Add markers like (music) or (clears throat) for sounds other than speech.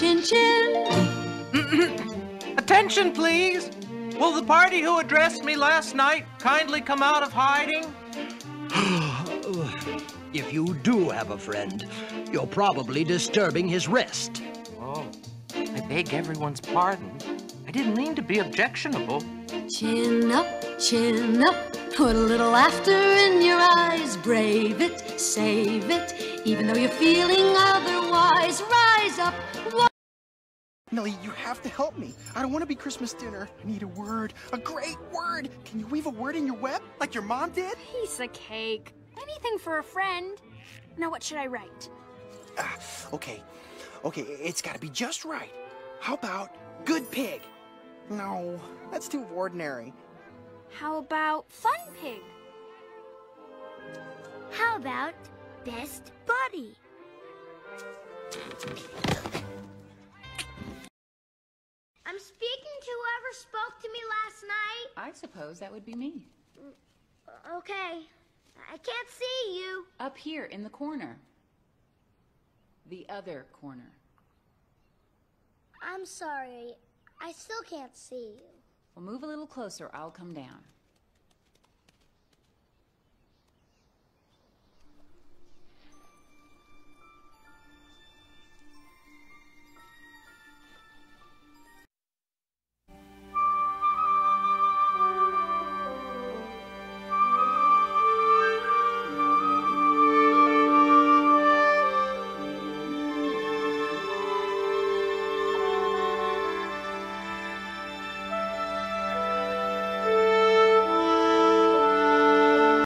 chin chin. (clears throat) Attention, please. Will the party who addressed me last night kindly come out of hiding? (sighs) If you do have a friend, you're probably disturbing his rest. Oh, I beg everyone's pardon. I didn't mean to be objectionable. Chin up, chin up. Put a little laughter in your eyes. Brave it, save it. Even though you're feeling otherwise, rise up. Millie, you have to help me. I don't want to be Christmas dinner. I need a word, a great word. Can you weave a word in your web like your mom did? Piece of cake. Anything for a friend. Now, what should I write? Ah, okay, okay, it's got to be just right. How about good pig? No, that's too ordinary. How about fun pig? How about best buddy? I'm speaking to whoever spoke to me last night. I suppose that would be me. Okay. I can't see you. Up here in the corner. The other corner. I'm sorry. I still can't see you. Well, move a little closer. I'll come down.